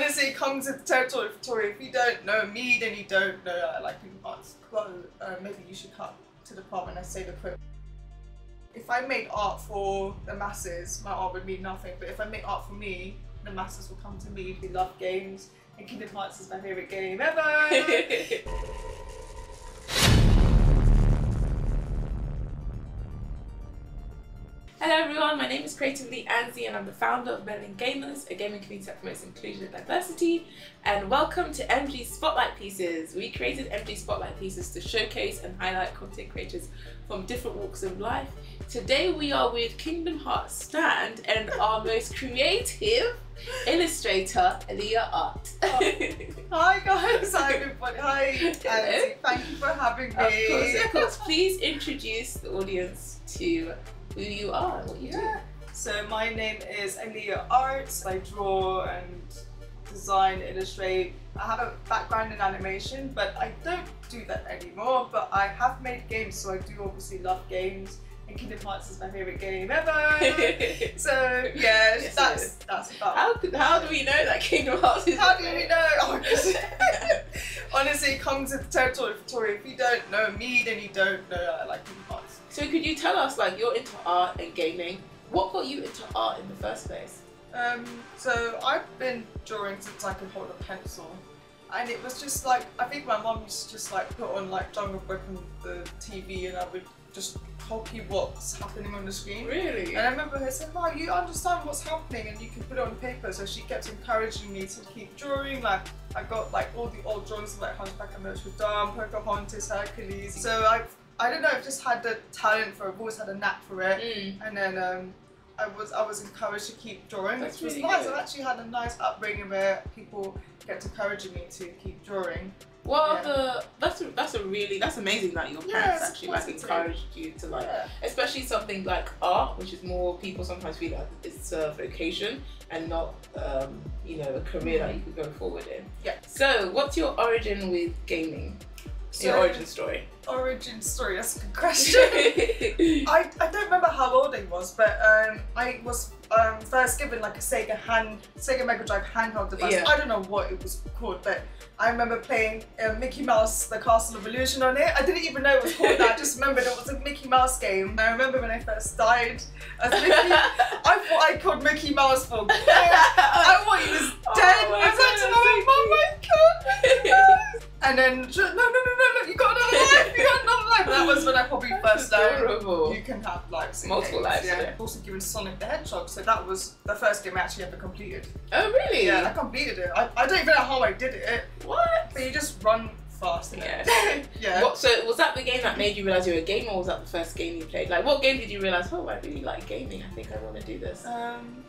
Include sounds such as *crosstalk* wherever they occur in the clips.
honestly, comes with the territory of. If you don't know me, then you don't know uh, like arts quote. Uh, maybe you should cut to the part when I say the quote. If I made art for the masses, my art would mean nothing. But if I make art for me, the masses will come to me. They love games, and Kingdom Hearts is my favorite game ever. *laughs* Hello everyone, my name is Creatively Anzi and I'm the founder of Melanin Gamers, a gaming community that promotes inclusion and diversity. And welcome to MG Spotlight Pieces. We created MG Spotlight Pieces to showcase and highlight content creators from different walks of life. Today we are with Kingdom Hearts Stand and our most creative illustrator, Aliyah Art. Oh, hi guys, hi everybody. Hi, *laughs* Anzi. Thank you for having me. Of course, of course. Please introduce the audience to who you are and what you Yeah. So my name is Aliyah Arts. I draw and design, illustrate. I have a background in animation, but I don't do that anymore. But I have made games, so I do obviously love games. And Kingdom Hearts is my favorite game ever. *laughs* so yeah, Yes, that's that's about. how, could- how do we know that Kingdom Hearts is How do we know? Oh, *laughs* Honestly, comes with the territory. If you don't know me, then you don't know that I like Kingdom Hearts. So could you tell us, like, you're into art and gaming. What got you into art in the first place? Um, so I've been drawing since I could hold a pencil. And it was just like, I think my mom used to just like put on like Jungle Book on the TV and I would just copy what's happening on the screen. Really? And I remember her saying, wow, you understand what's happening and you can put it on paper. So she kept encouraging me to keep drawing. Like, I got like all the old drawings of like Hunchback of Notre Dame, Pocahontas, Hercules. So I, I don't know, I've just had the talent for it. I've always had a knack for it Mm. and then um, I was I was encouraged to keep drawing, That's which was really nice. good. I've actually had a nice upbringing where people kept encouraging me to keep drawing. Are Yeah. the? That's a, that's a really that's amazing that your parents it's actually like encouraged you to like, Yeah. especially something like art, which is more people sometimes feel like it's a vocation and not um, you know a career that you could go forward in. Yeah. So what's your origin with gaming? Your origin story. Origin story. That's a good question. *laughs* I, I don't remember how old I was, but um, I was um, first given like a Sega hand Sega Mega Drive handheld device. Yeah. I don't know what it was called, but I remember playing uh, Mickey Mouse: The Castle of Illusion on it. I didn't even know it was called that. I just remembered it was a Mickey Mouse game. I remember when I first died as Mickey. *laughs* I thought I called Mickey Mouse for good. I thought he was Oh dead. my I said to God, my mum, oh my god, Mickey Mouse. And then, no, no, no, no, no, you got another life, you life. That was when I probably first learned adorable. you can have lives. in Multiple games, lives, Yeah. yeah. Also given Sonic the Hedgehog, so that was the first game I actually ever completed. Oh really? Yeah, I completed it. I, I don't even know how I did it, What? but you just run fast. in it. Yeah. *laughs* yeah. What, so was that the game that made you realize you were a gamer, or was that the first game you played? Like, what game did you realize? Oh, I really like gaming. I think I want to do this. Um,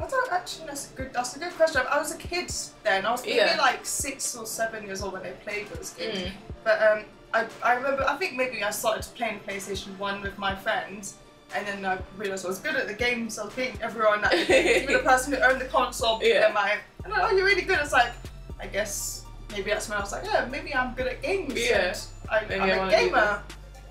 I don't actually. That's a good. That's a good question. I was a kid then. I was maybe Yeah. like six or seven years old when I played those games. Mm. But um, I, I remember, I think maybe I started playing PlayStation 1 with my friends, and then I realised I was good at the games, I was beating everyone at the games, even the *laughs* person who owned the console Yeah. them at. And I'm like, oh, you're really good. It's like, I guess maybe that's when I was like, yeah, maybe I'm good at games. Yeah. and I, I'm a gamer.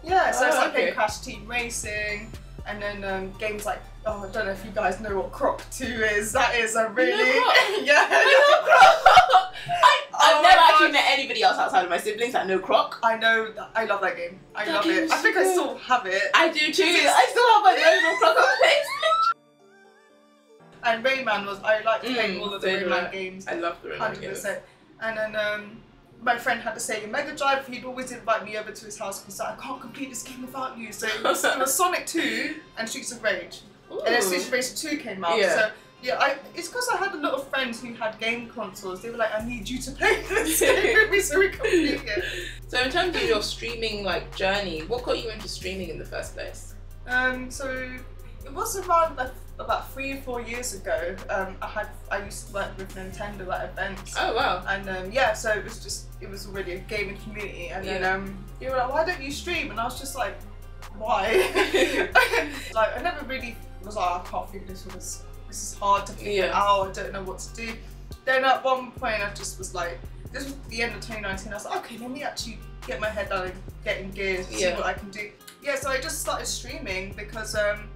Yeah, so I Oh, started playing okay. Crash Team Racing, and then um, games like, oh, I don't know if you guys know what Croc 2 is. That is a really. Croc? *laughs* yeah. *laughs* I know Croc. I, I've Oh never actually met anybody else outside of my siblings that know Croc. I know, that, I love that game. I That love it. I think I still have it. I do too. I still have my original *laughs* Croc on PlayStation. And Rayman was I like playing Mm, all of the Rayman games, I love the Rayman hundred games. percent. And then um, my friend had to say the Sega Mega Drive. He'd always invite me over to his house because I can't complete this game without you. So it was, it was *laughs* Sonic Two and Streets of Rage, and then Streets of Rage Two came out. Yeah. So yeah, I, it's because I had a lot of friends who had game consoles. They were like, I need you to play *laughs* this *laughs* game with me so we complete it. So in terms of your streaming like journey, what got you into streaming in the first place? Um, so it was around like, about three or four years ago. Um, I had I used to work with Nintendo at events. Oh wow. And um, yeah, so it was just it was already a gaming community, and then Yeah. um, you were like, why don't you stream? And I was just like, why? *laughs* *laughs* like I never really was like, I can't figure this was this is hard to figure Yeah. out. I don't know what to do. Then at one point, I just was like, this was the end of 2019. I was like, okay, let me actually get my head down and get in gear, see Yeah. what I can do. Yeah, so I just started streaming because um,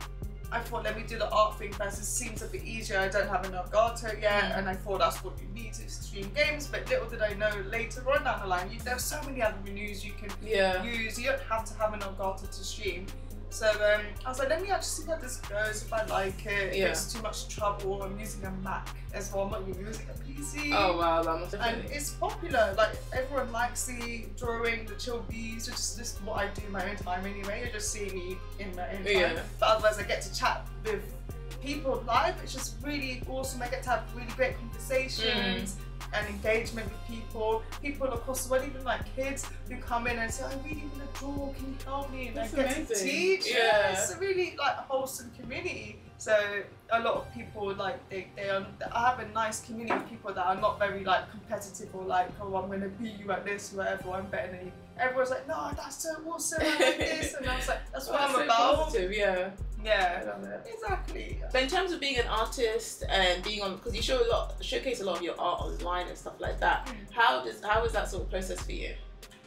I thought let me do the art thing first. It seems a bit easier. I don't have an Elgato yet, Mm. and I thought that's what you need to stream games. But little did I know later on down the line, you, there's so many other menus you can Yeah. use. You don't have to have an Elgato to stream. So um, I was like, let me actually see how this goes. If I like it, Yeah. if it's too much trouble. I'm using a Mac as well. I'm not even using a PC. Oh wow, that must And definitely. it's popular. Like everyone likes the drawing, the chill bees. It's just, just what I do in my own time anyway. You're just seeing me in my own time. Yeah. But otherwise, I get to chat with people live. It's just really awesome. I get to have really great conversations Mm. And engagement with people. People across the world, even like kids who come in and say, "I really want to draw. Can you help me?" And That's I get to amazing. teach. Yeah. it's a really like wholesome community. So a lot of people like they they are. I have a nice community of people that are not very like competitive or like, "Oh, I'm gonna beat you at this, whatever. I'm better than you." Everyone's like, "No, that's so awesome. I like this," and I was like, "That's what That's I'm so about." positive, yeah. I Yeah, exactly. But in terms of being an artist and being on, because you show a lot, showcase a lot of your art online and stuff like that. Mm. How does how was that sort of process for you?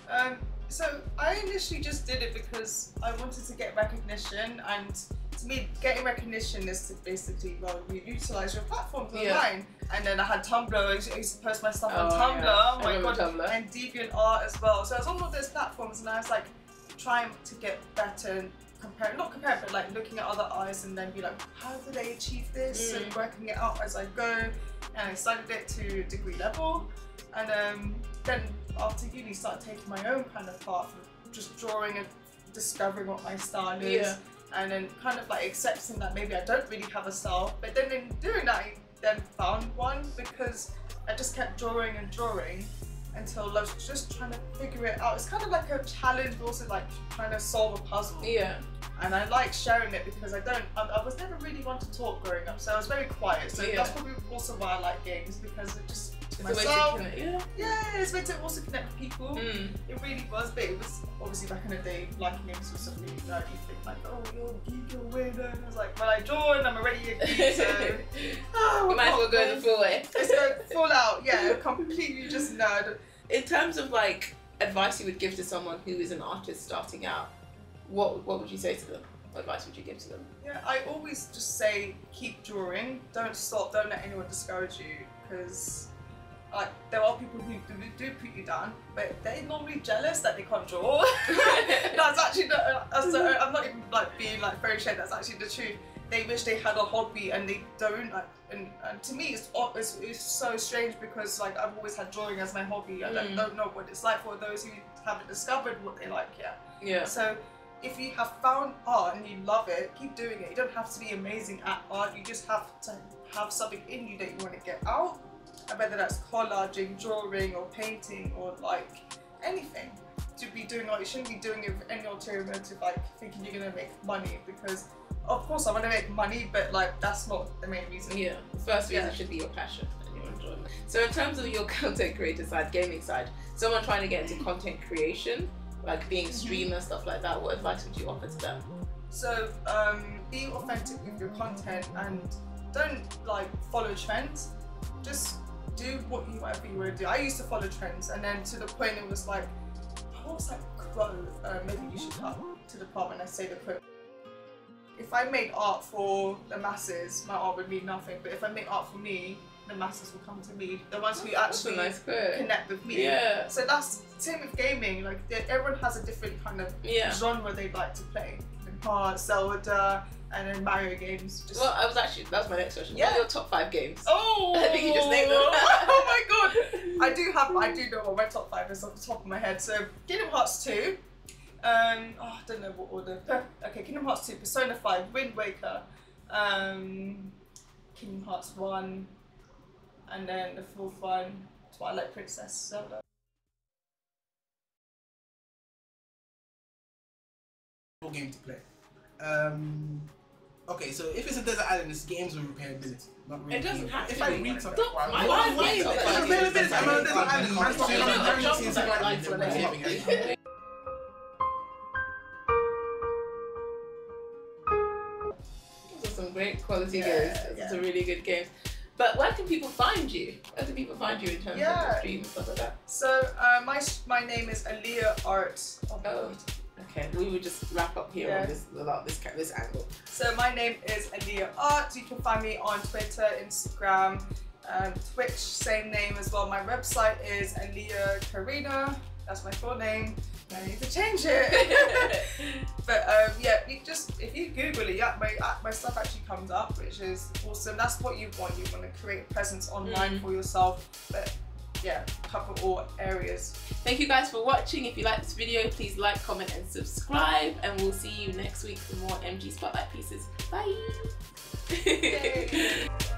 Um, so I initially just did it because I wanted to get recognition, and to me, getting recognition is to basically well, you utilize your platforms Yeah. online. And then I had Tumblr. I used I used to post my stuff on Oh, Tumblr. yeah. Oh my god! Tumblr. And DeviantArt as well. So I was on all those platforms, and I was like trying to get better. And Compare, not compare, but like looking at other eyes and then be like, how did they achieve this? And Mm. working it out as I go. And I studied it to degree level. And um, then after uni, started taking my own kind of path of just drawing and discovering what my style is. Yeah. And then kind of like accepting that maybe I don't really have a style. But then in doing that, I then found one because I just kept drawing and drawing until I was just trying to figure it out. It's kind of like a challenge, but also like trying to solve a puzzle. Yeah. And I like sharing it because I don't, I, I was never really one to talk growing up, so I was very quiet. So Yeah. that's probably also why I like games because it just to It's a way to myself. Yeah. Yeah, it's meant to also connect with people. Mm. It really was, but it was obviously back in the day, liking games was something nerdy thing, like, oh, you're a geek, you're weirdo. And I was like, well, I draw and I'm already a geek, so. *laughs* oh, you might as well go the full way. *laughs* Let's go full out, *laughs* yeah, completely just nerd. In terms of like advice you would give to someone who is an artist starting out, what what would you say to them? What advice would you give to them? Yeah, I always just say keep drawing. Don't stop. Don't let anyone discourage you because like there are people who do, do put you down, but they're normally jealous that they can't draw. *laughs* that's actually not. That's, uh, I'm not even like being like very shade. That's actually the truth. They wish they had a hobby and they don't. Like, and, and to me, it's, it's it's so strange because like I've always had drawing as my hobby. I don't, Mm. don't know what it's like for those who haven't discovered what they like yet. Yeah. So if you have found art and you love it, keep doing it. You don't have to be amazing at art. You just have to have something in you that you want to get out. And whether that's collaging, drawing, or painting, or like anything. To be doing art, you shouldn't be doing it with any ulterior motive, like thinking you're gonna make money. Because of course I want to make money, but like that's not the main reason. Yeah. The first reason Yeah. should be your passion and your enjoyment. So in terms of your *laughs* content creator side, gaming side, someone trying to get into content creation, like being a streamer, stuff like that, what advice would you offer to them? So um, be authentic with your content and don't like follow trends. Just do what you whatever you want to do. I used to follow trends, and then to the point it was like, what was that quote? Uh, maybe you should cut to the part when I say the quote. If I made art for the masses, my art would mean nothing. But if I make art for me, the masses will come to me. The ones who actually nice connect with me. Yeah. So that's same with gaming. Like everyone has a different kind of Yeah. genre they'd like to play. Kingdom Hearts, Zelda, and then Mario games. Just Well, I was actually that was my next question. What Yeah. are your top five games? oh, *laughs* I think you just named them. *laughs* oh my god! I do have, I do know what my top five is off the top of my head. So Kingdom Hearts two. Um, oh, I don't know what order. *laughs* Okay, Kingdom Hearts two, Persona five, Wind Waker, um, Kingdom Hearts one, and then the fourth one, Twilight Princess Zelda. What game to play? Um, Okay, so if it's a desert island, it's games with repairability. Not really it doesn't have to. If I read something, why would I? Why is it? I'm on a desert island. I'm not on a desert island for Thanksgiving. Some great quality yeah, games. Yeah. a really good game. But where can people find you? Where can people find you in terms yeah. of the stream and stuff like that? So uh, my my name is Aliyah Art. Oh, oh. Okay, we will just wrap up here Yeah. on this about this this angle. So my name is Aliyah Art. You can find me on Twitter, Instagram, um, Twitch, same name as well. My website is Aliyah Karina. That's my full name. I need to change it. *laughs* but um, yeah, you just if you Google it, yeah, my uh, my stuff actually comes up, which is awesome. That's what you want. You want to create a presence online Mm. for yourself. But yeah, cover all areas. Thank you guys for watching. If you like this video, please like, comment, and subscribe. And we'll see you next week for more MG Spotlight pieces. Bye. *laughs*